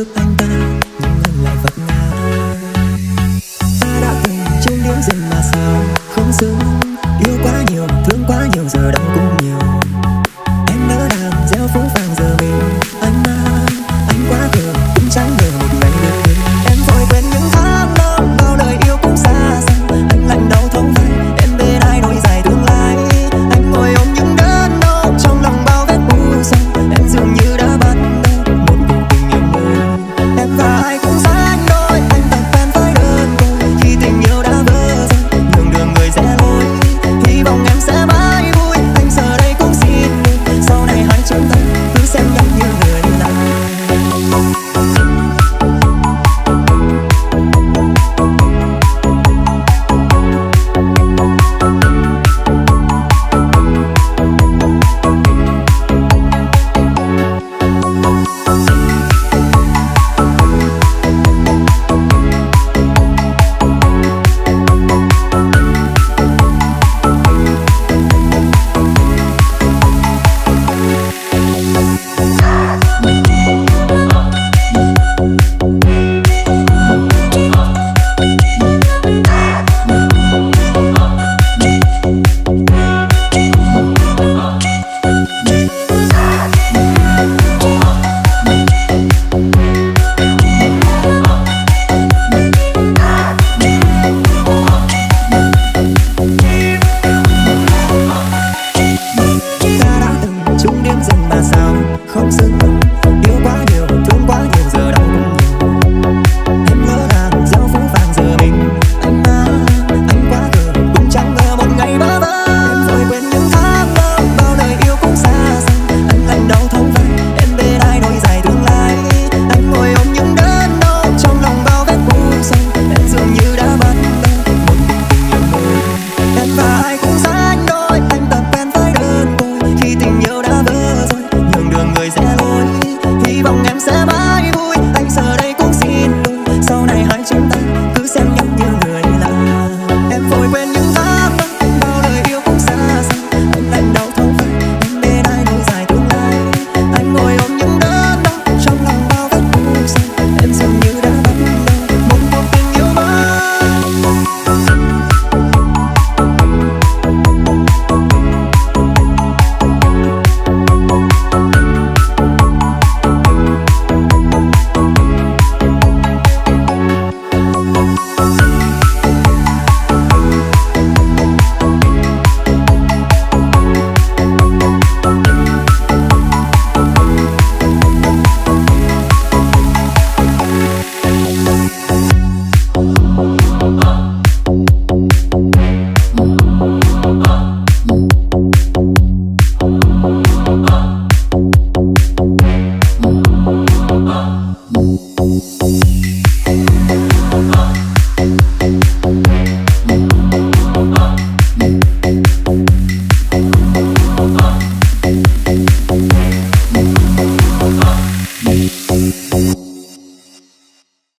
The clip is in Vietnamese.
you hy vọng em sẽ